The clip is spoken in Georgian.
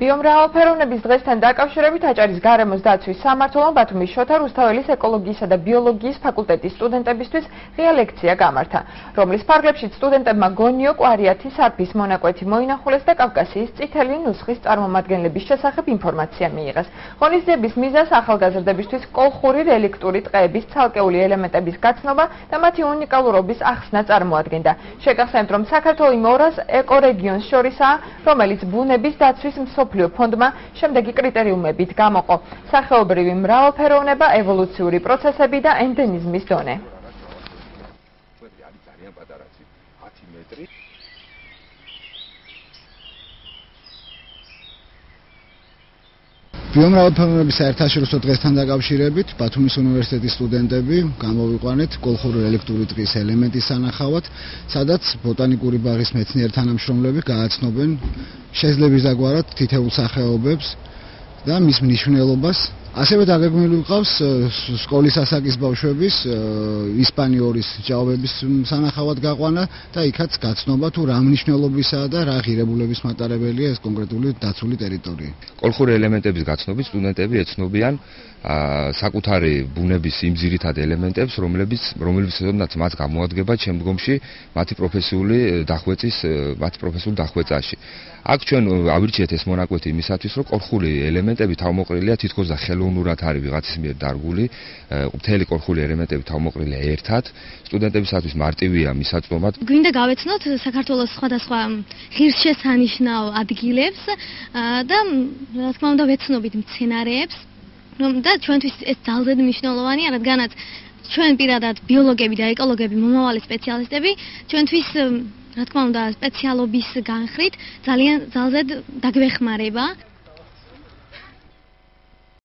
ბიომრავალფეროვნების დღესთან დაკავშირებით აჭარის გარემოს დაცვის სამმართველომ ბათუმის შოთა რუსთაველის ეკოლოგიისა და ბიოლოგიის ფაკულტეტის სტუდენტებისთვის ღია ლექცია გამართა, რომლის ფარგლებშიც სტუდენტებმა გონიო კვარიათის არფის მონაკვეთი მოინახულეს და კავკასიის წითელი ნუსხის წარმომადგენლების შესახებ ინფორმაცია მიიღეს. ღონისძიების მიზანს ახალგაზრდებისთვის კოლხური რელიქტური ტყეების ცალკეული ელემენტების გაცნობა და მათი უნიკალურობის ახსნა წარმოადგენდა. შეგახსენებთ, რომ საქართველოს მორას ეკორეგიონს შორისაა, რომელიც ბუნების დაცვის მსოფლიო მსოფლიო ფონდმა შემდეგი კრიტერიუმებით გამოყო: სახეობრივი მრავალფეროვნება, ევოლუციური პროცესები და ენდემიზმის დონე. ძალიან პატარაცი 10 მეტრი ბიომრავალფეროვნების საერთაშორისო დღესთან დაკავშირებით ბათუმის უნივერსიტეტის სტუდენტები გამოვიყვანეთ კოლხური ელექტრული ტყის ელემენტის სანახავად, სადაც ბოტანიკური ბაღის მეცნიერ-თანამშრომლები გააცნობენ შეძლების დაგვარად თითეულ სახეობებს და მის მნიშვნელობას ასევე დაგეგმილი ვიყავს სკოლის ასაკის ბავშვების ისპანიორის ჯაობების სანახავად გაყვანა და იქაც გაცნობა თუ რა მნიშვნელობისაა და რა ღირებულების მატარებელია ეს კონკრეტული დაცული ტერიტორია. კოლხური ელემენტების გაცნობით სტუდენტები ეცნობიან საკუთარი ბუნების იმ ძირითად ელემენტებს, რომლებიც რომლებიცაც მათ გამოადგება შემდგომში მათი პროფესიული დახვეწის მათი პროფესიულ დახვეწაში. აქ ჩვენ ავირჩიეთ ეს მონაკვეთი იმისათვის, რომ კოლხური ელემენტები თავმოყრილია თითქოს და ხელოვნურად არის ვიღაცის მიერ დარგული, მთელი კოლხური ელემენტები თავმოყრილია ერთად, სტუდენტებისათვის მარტივია მისაწვდომად. გვინდა გავეცნოთ საქართველოს სხვადასხვა ღირსშესანიშნავ ადგილებს და რა თქმა უნდა ვეცნობით მცენარეებს რომ და ჩვენთვის ეს ძალზედ მნიშვნელოვანია, რადგანაც ჩვენ პირადად ბიოლოგები და ეკოლოგები მომავალი სპეციალისტები ჩვენთვის რა თქმა უნდა სპეციალობის განხრით ძალიან ძალზედ დაგვეხმარება